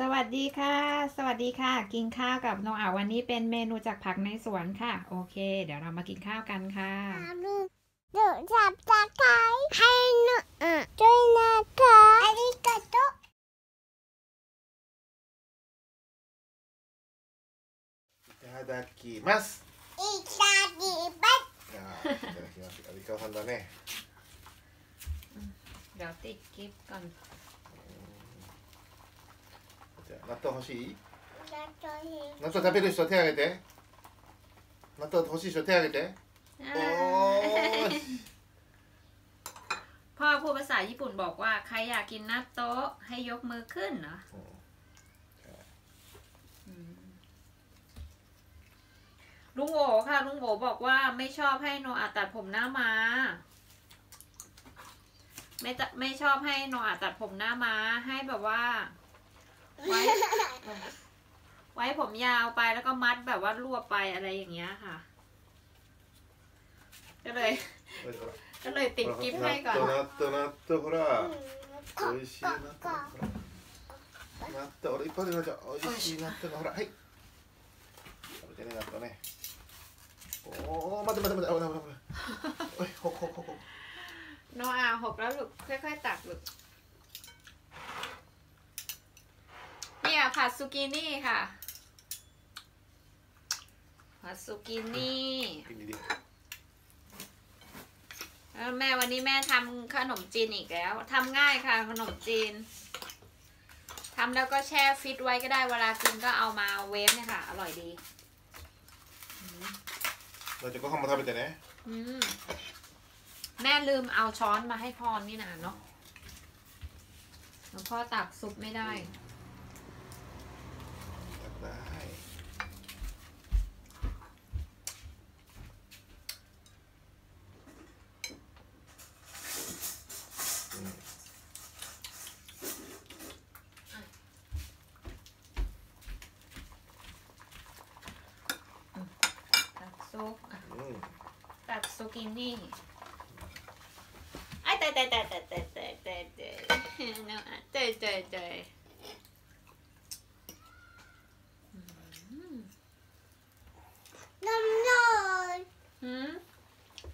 สวัสดีค่ะ สวัสดีค่ะ กินข้าวกับโนอาวันนี้เป็นเมนูจากผักในสวนค่ะ โอเค เดี๋ยวเรามากินข้าวกันค่ะหนูจับตะไคร้ให้หนูด้วยนะคะอาริกาโตいただきますいただきますいただきますありかさんだねเดี๋ยวติดคลิปก่อน じゃあ納豆欲しい？なとひ納豆食べる人手挙げて。納豆欲しい人手挙げて。おーい。 พ่อพูดภาษาญี่ปุ่นบอกว่า ใครอยากกินนัตโต๊ะให้ยกมือขึ้นเนาะอืมลุงโอค่ะ ลุงโอบอกว่าไม่ชอบให้โนอาตัดผมหน้ามา ไม่จะไม่ชอบให้โนอาตัดผมหน้ามา ให้แบบว่า ไว้ ไว้ผมยาวไปแล้วก็มัดแบบว่ารวบไปอะไรอย่างเงี้ยค่ะ ก็เลย ほらほら ก็เลยติดกิฟต์ให้ก่อน 納豆納豆納豆ほら。こ美味しい納豆ほら。納豆俺いっぱいあるよじゃあ美味しい納豆がほらはい。食べてね納豆ね。おお待って待って待って危ない危ない危ない。おいほっほっほっほっ。 โนอาหกแล้วลูกค่อยๆตักลูก ี่ยผัดซูกินี่ค่ะ ผัดซูกินี่นดีแล้วแม่วันนี้แม่ทำขนมจีนอีกแล้วทำง่ายค่ะ ขนมจีนทำแล้วก็แช่ฟิตไว้ก็ได้เวลากินก็เอามาเวฟเนี่ยค่ะ อร่อยดีเราจะก็เข้ามาทำไปแต่ไหนแม่ลืมเอาช้อนมาให้พรนี่นานเนาะหลวงพ่อตักซุปไม่ได้ วิ่ไอ้ต่แต่แตต่แตต่แตต่น้ต่ะแต่แต่ตน้ำลอยหืม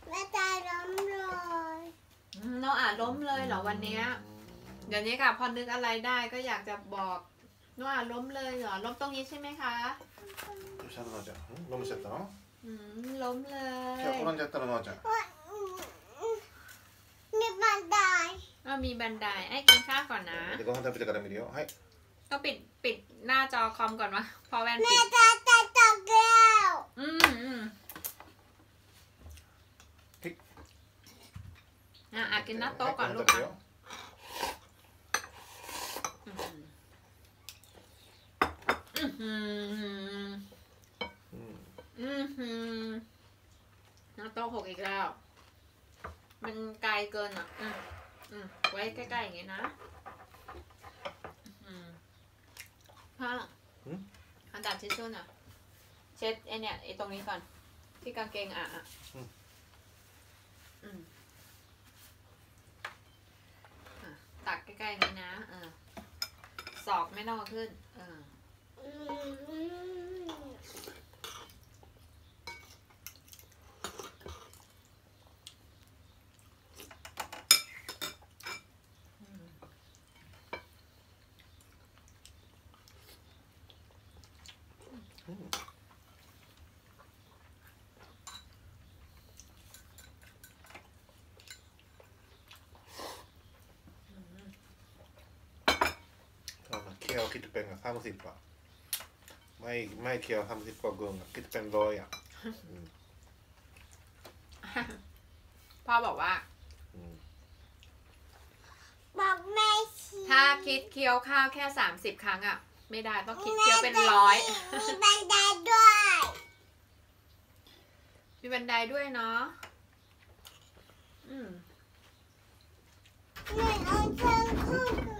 แม่ตายล้มเลยน้องอะล้มเลยเหรอวันนี้เดี๋ยวนี้ค่ะพอนึกอะไรได้ก็อยากจะบอกน้องอะล้มเลยเหรอล้มตรงนี้ใช่ไหมคะไม่ใช่เราจะล้มเสร็จแล้ว ล้มเลย자 호랑이 따라놓ะ.มีบันไดเอมีบันไดไอ้กินข้าวก่อนนะ 이거 한달 부자 가라 미리 요. 하ด.การมีเดียวให้ก็ปิดปิดหน้าจอคอมก่อนวะพอแว่นแม่ปิด จะจะจะแก้วอืมอืมอะอะกินหน้าโต๊ะก่อนลูกค่ะอืม อืมอืมหน้าโต๊ะหกอีกแล้ว มันไกลเกินอะ อืมอืมไว้ใกล้ๆอย่างงี้นะอืมพ่ออันดับทิชชู่น่ะ เช็ดไอเนี่ยไอตรงนี้ก่อน ที่กางเกงอะอะอืมอะตักใกล้ๆนี้นะเออศอกไม่ต้องเอาขึ้น เออ อืม เอามาเคี่ยวคิดเป็นกับสามสิบอะไม่ไม่เคี่ยวสามสิบกว่าเกลืองอะคิดเป็นร้อยอะอืมพ่อบอกว่าอืมบอกแม่ชีถ้าคิดเคี้ยวข้าวแค่สามสิบครั้งอะ ไม่ได้ต้องคิดเคี้ยวเป็นร้อยมีบันไดด้วย มีบันไดด้วยเนาะอืมหน่อยเอาจังคุกอื้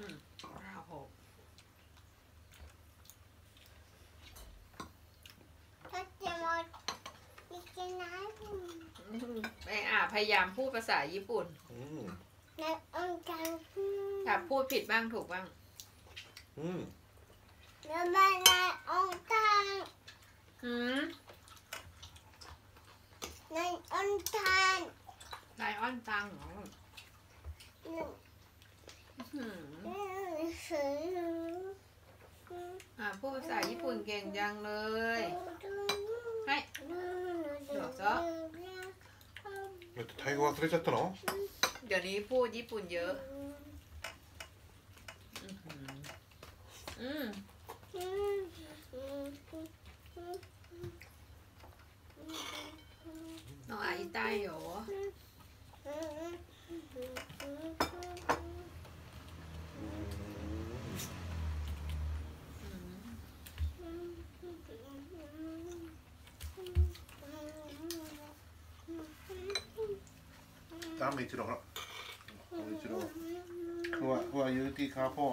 ครับผมก็จะมามีกันนะไม่อะพยายามพูดภาษาญี่ปุ่นอืมแล้วองค์การพูดถ้าพูดผิดบ้างถูกบ้าง อืแล้วมาในองค์การในองค์กาในองค์กาเหรอ อ อ่ะพูดภาษาญี่ปุ่นเก่งจังเลย ให้ どうぞ えっとタイ語忘れちゃったの เดี๋ยวนี้พูดญี่ปุ่นเยอะอื้อหืออืมน้องอาอิต้าโยอื ตามไม่ชิโร่ครับชิโร่ครัวครัอยู่ที่ข้าวพ่อ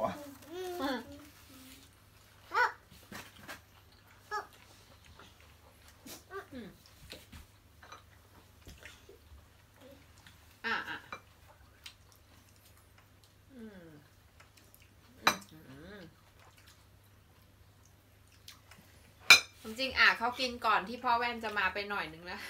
จริงอะเขากินก่อนที่พ่อแว่นจะมาไปหน่อยนึงแล้ว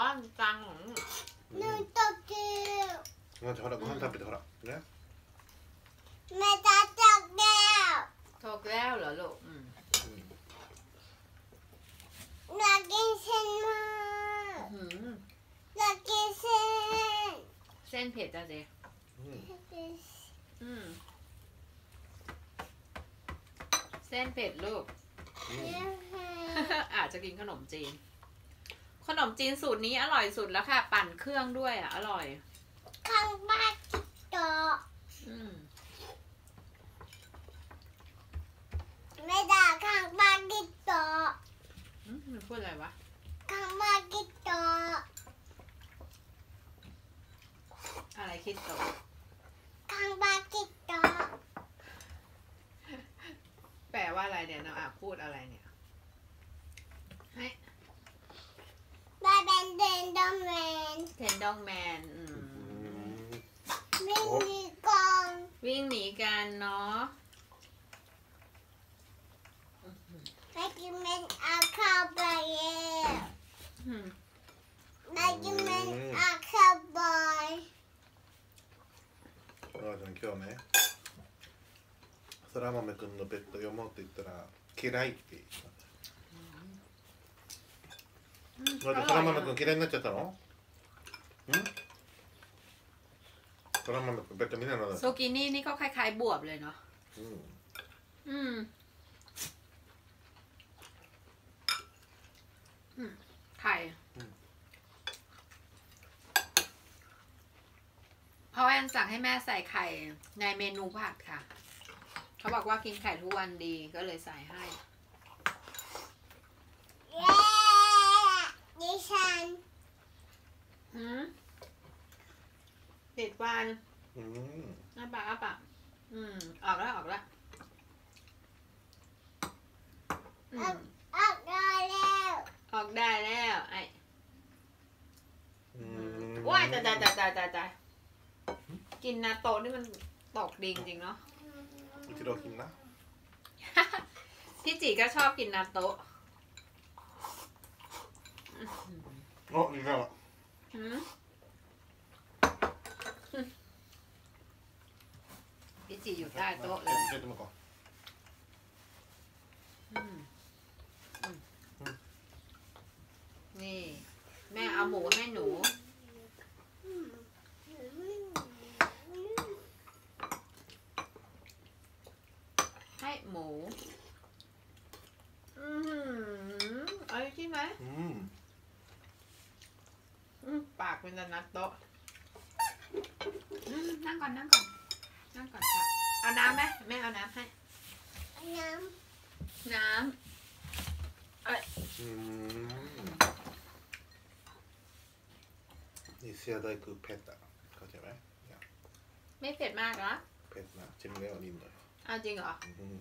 อ้อนจังหนูตกเกล 형한테허หราเนี่ย?แม่จะตกเกลโทรแล้วเหรอลูกอ.ยากกินเส้นมากอหือยากกินเส้นเส้นเผ็ดจ้ะเจ๊เส้นเส้นเผ็ดลูก.อาจจะกินขนมจีน ขนมจีนสูตรนี้อร่อยสุดแล้วค่ะ ปั่นเครื่องด้วยอะ อร่อย ข้างบ้านกิ๊กโตะอืมแม่ตาข้างบ้านกิ๊กโตะอืมมันพูดอะไรวะ ข้างบ้านกิ๊กโตะอะไรคิดตกข้างบ้านกิ๊กโตะแปลว่าอะไรเนี่ยนะอะพูดอะไรเนี่ย ดองแมนอืม うん วิ่งหนีกอง วิ่งหนีกันเนาะ ให้กินเป็นอาคาบาย อืม ให้กินเป็นอาคาบาย おばあちゃん今日ねそら豆くんのペット読もうって言ったら嫌いって言ったうんだってそら豆くん嫌いになっちゃったの ก็แมันเป็นจะม่ได้เราโซกินี่นี่ก็คล้ายๆบวบเลยเนาะอืม อืม ไข่ เพราะแอนสั่งให้แม่ใส่ไข่ในเมนูผัดค่ะ เขาบอกว่ากินไข่ทุกวันดีก็เลยใส่ให้ ดิฉัน อืมติดวัน うん อ้าปากอ้าปากอืม ออกแล้วออกแล้วอืม ออกได้แล้ว ออกได้แล้ว ไอ้ うん ว้ายตายตายตายตายตายตายกินนาโตะนี่มันตกดีจริงๆเนาะ 一郎金な พี่จีก็ชอบกินนาโตะ おいいな หืม พี่จีอยู่ใต้โต๊ะเลยนี่ แม่เอาหมูให้หนู ให้หมู อืมอร่อยใช่ไหม。 ป็นจะนัดโต๊ะอืมนั่งก่อนนั่งก่อนนั่งก่อนค่ะเอาน้ำไหมแม่เอาน้ำให้ น้น้อืมนี่เสียดายคือเผ็ดอะเข้าใจไหมเนี่ยำไม่เผ็ดมากเหรอเผ็ดนะชิมแล้วนิดหน่อยเอาจริงเหรออืม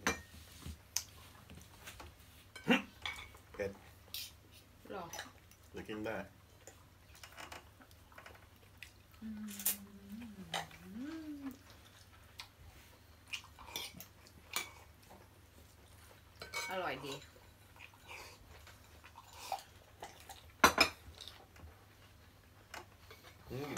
เผ็ดหรอจะกินได้ อร่อยดี อืม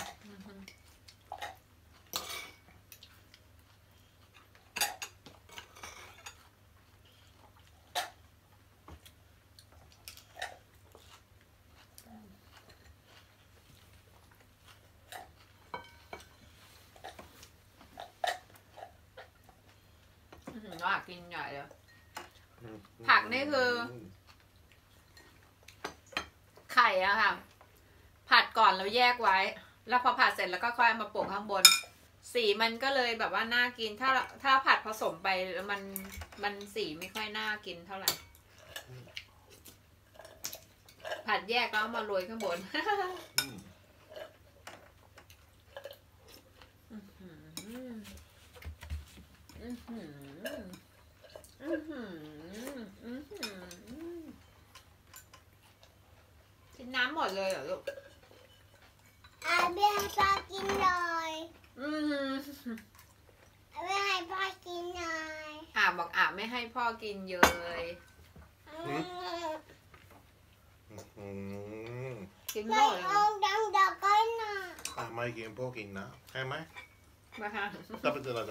อื้อหือว่า กินใหญ่เลยอืมผักนี่คือ ไข่อะค่ะ ผัดก่อนแล้วแยกไว้ แล้วพอผัดเสร็จแล้วก็ค่อยเอามาโปะข้างบน สีมันก็เลยแบบว่าน่ากิน ถ้าถ้าผัดผสมไปแล้วมันมันสีไม่ค่อยน่ากินเท่าไหร่ ผัดแยกแล้วเอามาโรยข้างบนอืมอื้อ กินน้ำหมดเลยเหรอลูกำอาเบียให้พ่อกินหน่อยอืมอาเบียให้พ่อกินหน่อยอ่าบอกอ่าไม่ให้พ่อกินเยอะอืม อืมกินหมไม่ดเลยเอาดังดอกก้อนน่ะอะไม่กินพ่อกินนะใช่ไหมมาค่ะ ถ้าเป็นตัวเรา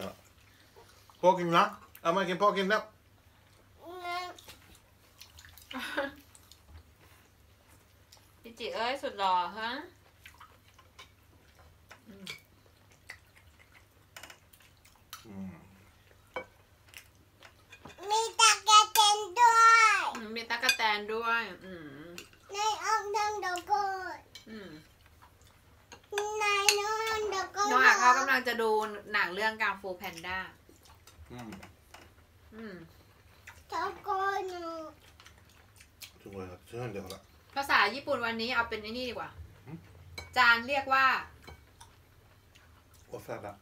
พ่อกินนะอะไม่กินพ่อกินแล้วอืม พี่จิเอ้ยสุดหล่อฮะอืมมีตะแกรงเต็นด้วยอืมมีตะกะแตนด้วย อืมในเอาดังดอกก้อนอืมในน้องดอกก้อนน้องอะเขากำลังจะดูหนังเรื่องกางฟูแพนด้า อืม อืมดอกก้อนน่ ช่วยช่วเดี๋ยวละภาษาญี่ปุ่นวันนี้เอาเป็นไอ้นี่ดีกว่า จานเรียกว่าโอซาระ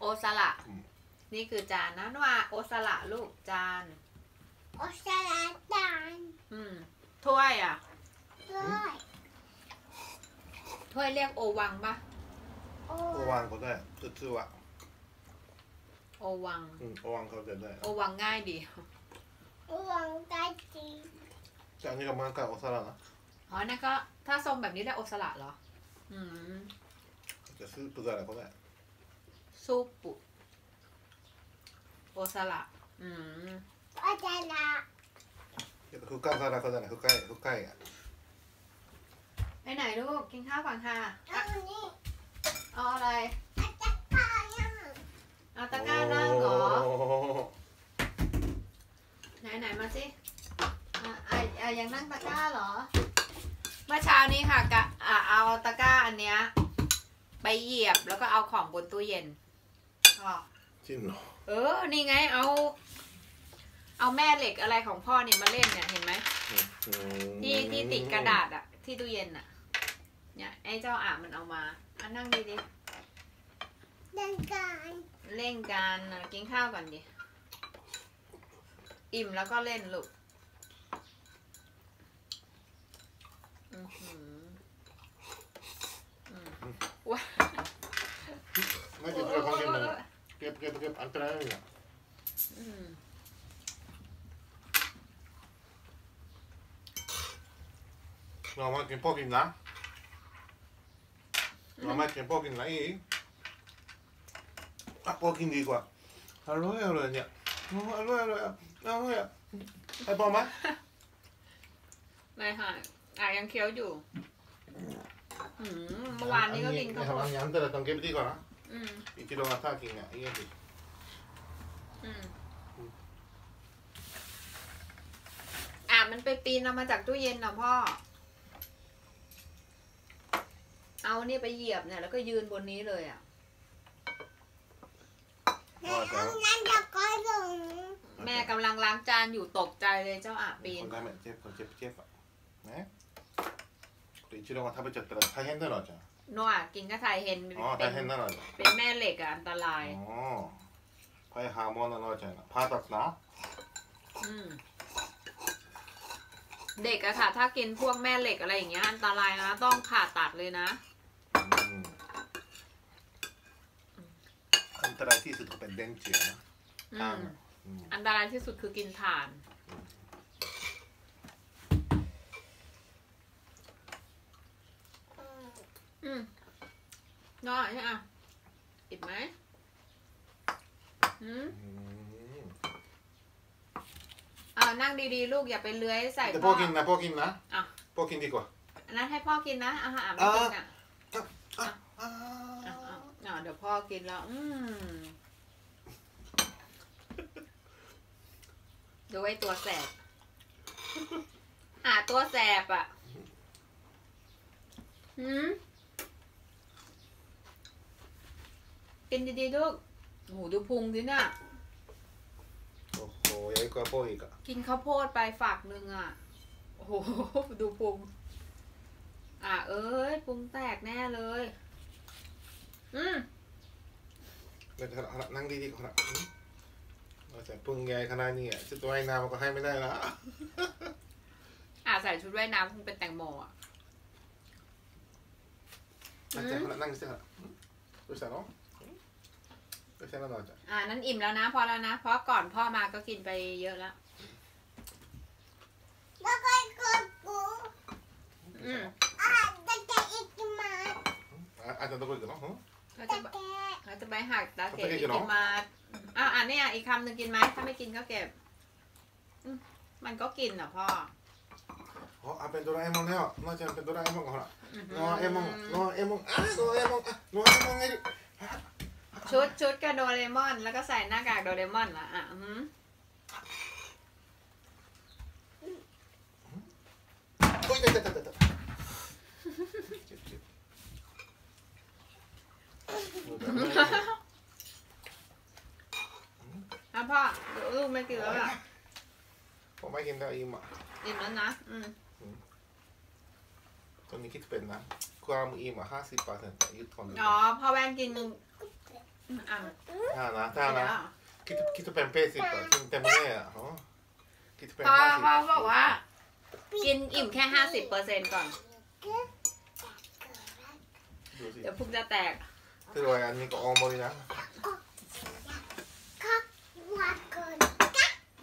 โอซาระนี่คือจานนะนว่าโอซาระลูกจาน โอซาระจานอืมถ้วยอะถ้วยถ้วยเรียกโอวังปะโอวังก็ได้คือชื่อว่าโอวังโอวังเขาจะได้ โอวังง่ายดี โอวังง่ายดี จะอันนี้กับมากาโอซาระนะอ๋อนั่ก็ถ้าทรงแบบนี้เรียโอซาระเหรอ อืมจะซื้อตัวอะไรก็ได้ซุปโอซาระอืมโอซาระฟุก้าซาระก็ได้นะฟุก้าฟุกไาอะไปไหนลูกกินข้าวก่อนค่ะเอาอันนี้อาอะไรเอาตะกร้านั่งเหรอ เอายังนั่งตะกร้าเหรอ เมื่อเช้านี้ค่ะกะอะเอาตะกร้าอันเนี้ย ไปเหยียบแล้วก็เอาของบนตู้เย็นอ๋อจริงเหรอ เออ นี่ไงเอา เอาแม่เหล็กอะไรของพ่อเนี่ยมาเล่นเนี่ยเห็นไหมที่ที่ติดกระดาษอะที่ตู้เย็นอะเนี่ยไอ้เจ้าอาบมันเอามาอะนั่งดีดิเล่นกันเล่นกันกินข้าวก่อนดิ อิ่มแล้วก็เล่นลูก 와. 맞아, 들어 관계만. 깨깨깨 안 따라요. 음. 너만 김밥 있나? 너만 김밥 있나? 이. 아, 버긴 이거. 알로야, 알로야. 알로야, 알로야. 알로야. 해봐봐. 네, 하이. อะยังเคี้ยวอยู่เมื่อวานนี้ก็กินเขาไปยังแต่เราต้องด한 한달 넘게뛰ก่อนอืม 이 기도가เ기냐 이게 อืมอ่ามันไปปีนเอามาจากตู้เย็นนะพ่อ เอาเนี่ยไปเหยียบเนี่ย แล้วก็ยืนบนนี้เลยอะ แต่ห้องนั้นจะก็ลแม่กำลังล้างจานอยู่ตกใจเลยเจ้าอาปีน 그 다음에 제거 제거 제거 네 แต่ชิโร่ถ้าไปจัดตลาไทยเฮนตลอจ้ะนัวกินก็ไทยเฮนอ๋อไทยเฮนตลอะเป็นแม่เหล็กอะอันตรายอ๋อไปหาหมอนะน้วจ้ะพาตัดนะเด็กอะค่ะ ถ้ากินพวกแม่เหล็กอะไรอย่างเงี้ยอันตรายนะ ต้องผ่าตัดเลยนะอันตรายที่สุดก็เป็นเด้งเจียนะอันตรายที่สุดคือกินถ่าน น้อยอะอิดไหมอืมอืมเอานั่งดีๆ ลูกอย่าไปเลื้อยใส่แต่พ่พ่ออกินนะพ่อกินนะอะพ่อกินดีกว่า อันนั้นให้พ่อกินนะอาหารไม่กินอะ อ่าอะอะอะเดี๋ยวพ่อกินแล้ว อืมดูไอ้ตัวแสบอะตัวแสบอะหืม กินดีๆลูกโอ้โหดูพุงสิเนี่ยโอ้โหยังไม่กลัวพดอีกอะกินข้าวโพดไปฝากหนึ่งอะโอ้โห ดูพุง อะ เอ้ยพุงแตกแน่เลย อืม เดี๋ยวขันั่งดีๆขนาดเราจะพึ่งยายขนาดนี้อะชุดว่ายน้ำมันก็ให้ไม่ได้ละอะใส่ชุดว่ายน้ำคงเป็นแตงโมอะอาจารย์นนั่งสิครับรู้สึกเนาะ ก็ใช่แล้วอนจ้ะอ่านั้นอิ่มแล้วนะ พอแล้วนะ เพราะก่อนพ่อมาก็กินไปเยอะแล้ว แล้วก็กูกูอืมอ่าจจะแกอีกมาอ่าจจะตะโกนกันเนาะเขาจะเขาจะไปหักตาเก็บอีกมาอ้าวอันนี้อีกคำหนึ่งกินไหมถ้าไม่กินก็เก็บมันก็กินอะพ่อเพราเป็นตัวเอ้มองแล้วน่าจะเป็นตัวเอ้มองก่อนละนอเอมองนอเอมองอะนอเอมองอะนอเอมองไง ชุดชุดกระโดเลมอน แล้วก็ใส่หน้ากากโดเลมอนละอะหืมอ้ยเดี๋เดี๋เดี๋เดี๋เจ็บเจ็พ่อเดี๋ยวลูกไม่กินแล้วอะผมไม่กินแล้วอิ่มอะอิ่มแล้วนะอืมตอนนี้คิดเป็นนะ ความอิ่มอะห้าสิบเปอร์เซ็นต์แต่ยึดทนอ๋อพ่อแว่กิน อะถ้านะถ้าเดี๋นะยวคิดคิดเป็นเป้สิบอะกินเต็มเลยอะฮะคิดเป็นพ่อห้าสิบพ่อบอกว่า กินอิ่มแค่ห้าสิบเปอร์เซ็นต์ก่อน ดูสิเดี๋ยวพุงจะแตก คือรอยอันนี้ก็ออมเลยนะคักว่าเกิน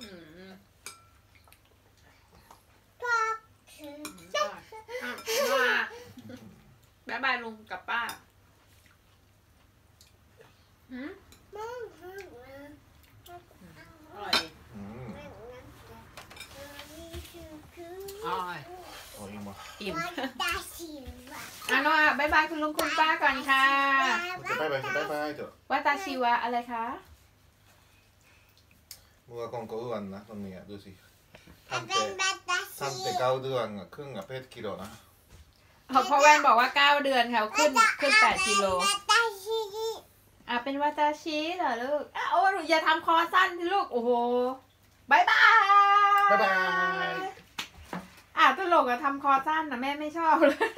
อืมคักอะว่าบ๊ายบายลุงกับป้า ฮะออิ่มว่ะอิ่มอะนะบายบายคุณลุงคุณป้าก่อนค่ะ จะไปไปจะไปไปเถอะว่าตาชีวะอะไรคะ มึงก็คงก็อ้วนนะตรงนี้ดูสิทำแต่ทำแต่เก้าเดือนอะครึ่งอะเพศกิโลนะพอพ่อแว่นบอกว่าเก้าเดือนแถวขึ้นขึ้นแปดกิโล อะเป็นวัตาชิเหรอลูกอะโอ้หนูอย่าทำคอสั้นสิลูก โอ้โหบายบาย บ๊ายบาย อะตลกอะทำคอสั้นนะแม่ไม่ชอบเลย